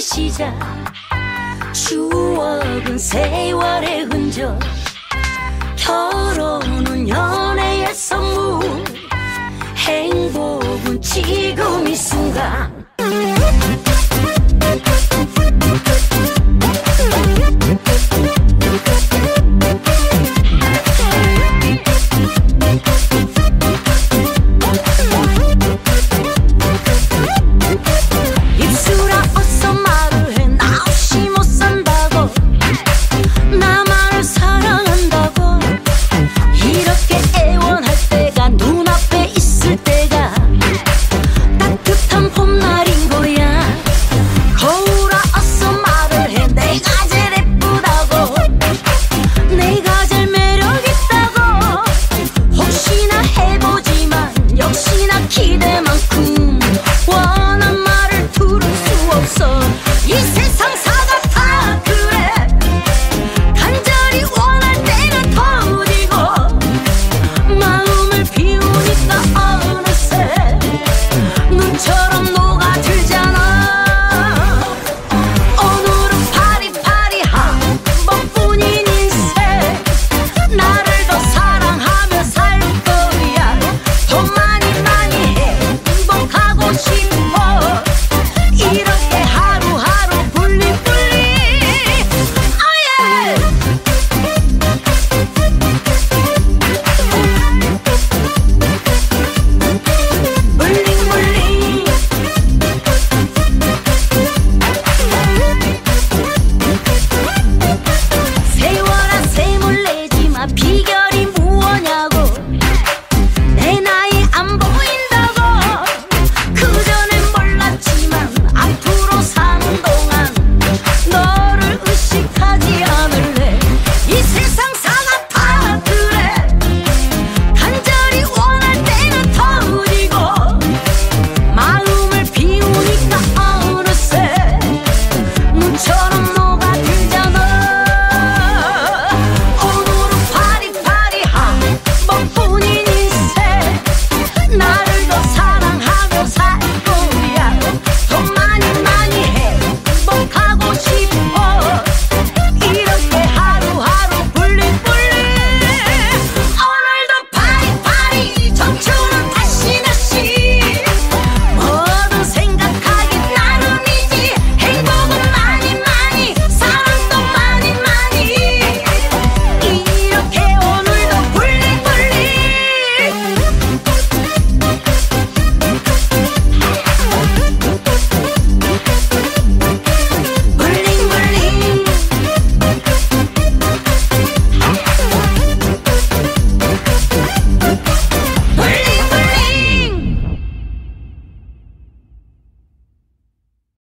시작. 추억은 세월의 흔적 so 이별이